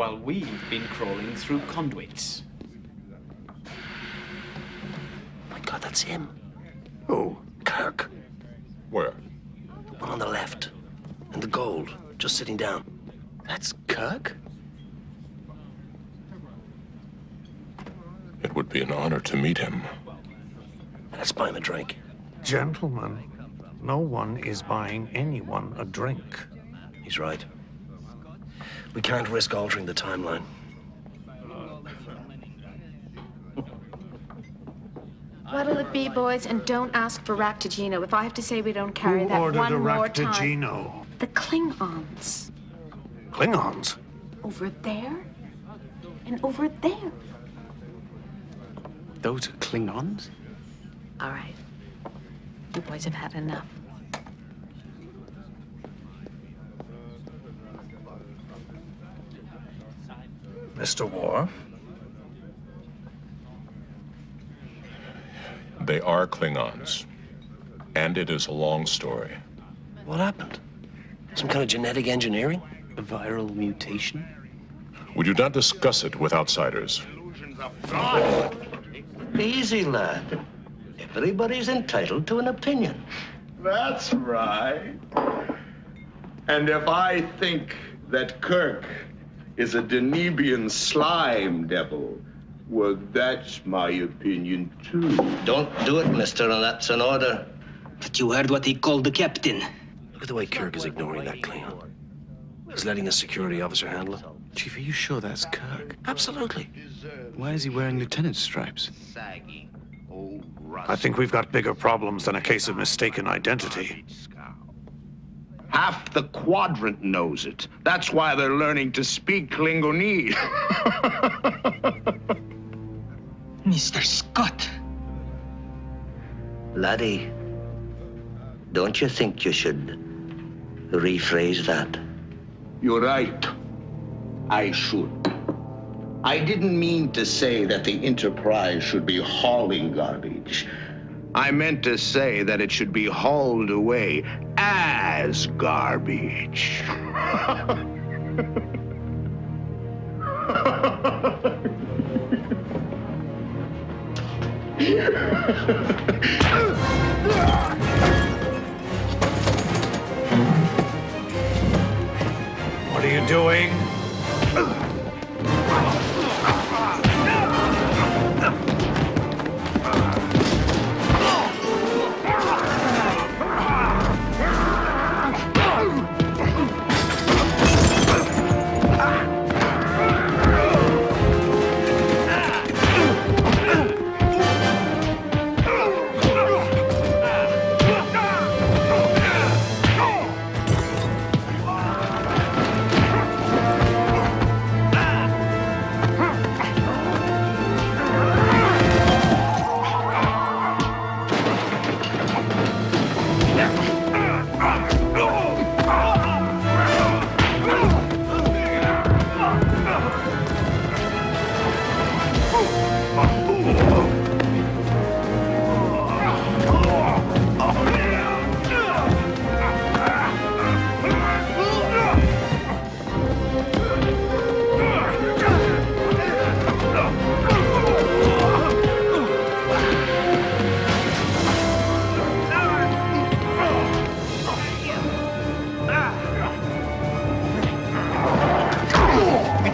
while we've been crawling through conduits. My God, that's him. Who? Kirk. Where? The one on the left. And the gold, just sitting down. That's Kirk? It would be an honor to meet him. Let's buy him a drink. Gentlemen, no one is buying anyone a drink. He's right. We can't risk altering the timeline. What'll it be, boys? And don't ask for raktajino. If I have to say we don't carry Who that ordered one a more time. raktajino? The Klingons. Klingons? Over there and over there. Those are Klingons? All right. You boys have had enough. Mr. Worf? They are Klingons. And it is a long story. What happened? Some kind of genetic engineering? A viral mutation? We do not discuss it with outsiders. Easy, lad. Everybody's entitled to an opinion. That's right. And if I think that Kirk is a Denebian slime devil, well, that's my opinion, too. Don't do it, mister, and that's an order. But you heard what he called the captain. Look at the way Kirk is ignoring that Klingon. He's letting a security officer handle it. Chief, are you sure that's Kirk? Absolutely. Why is he wearing lieutenant stripes? I think we've got bigger problems than a case of mistaken identity. Half the quadrant knows it. That's why they're learning to speak Klingonese. Mr. Scott. Laddie, don't you think you should rephrase that? You're right. I should. I didn't mean to say that the Enterprise should be hauling garbage. I meant to say that it should be hauled away as garbage. What are you doing?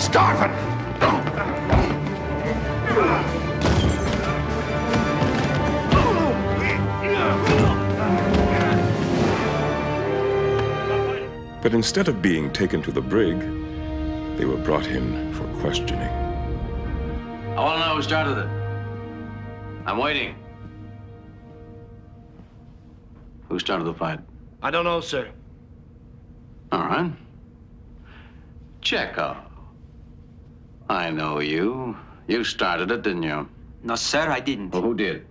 It's Darvin! But instead of being taken to the brig, they were brought in for questioning. I want to know who started it. I'm waiting. Who started the fight? I don't know, sir. All right. Check Chekov. I know you. You started it, didn't you? No, sir, I didn't. Well, who did?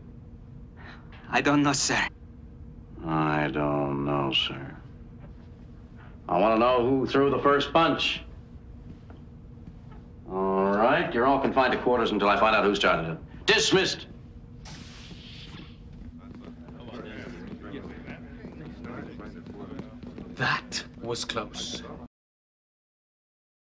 I don't know, sir. I don't know, sir. I want to know who threw the first punch. All right, you're all confined to quarters until I find out who started it. Dismissed. That was close.